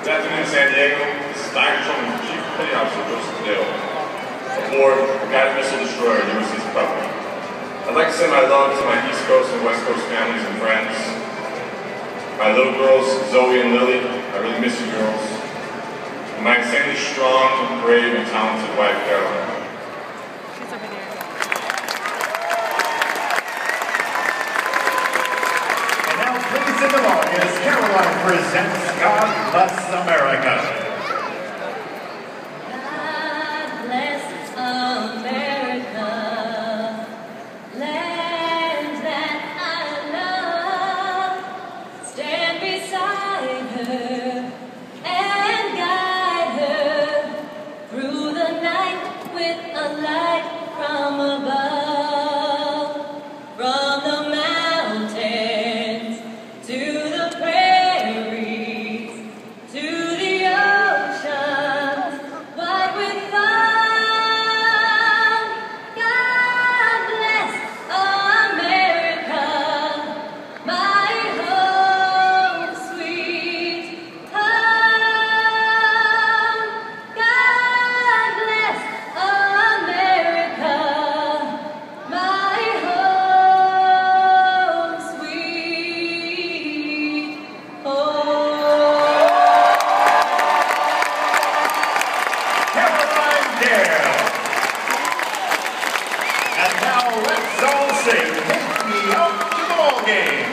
Good afternoon, San Diego. This is Damage Controlman Chief Petty Officer Joseph Tadeo, aboard Guided Missile Destroyer USS Puppet. I'd like to send my love to my East Coast and West Coast families and friends. My little girls, Zoe and Lily, I really miss you girls. And my insanely strong, brave, and talented wife, Caroline. In the August, Caroline presents God Bless America. Now let's all sing, take me out to the ball game.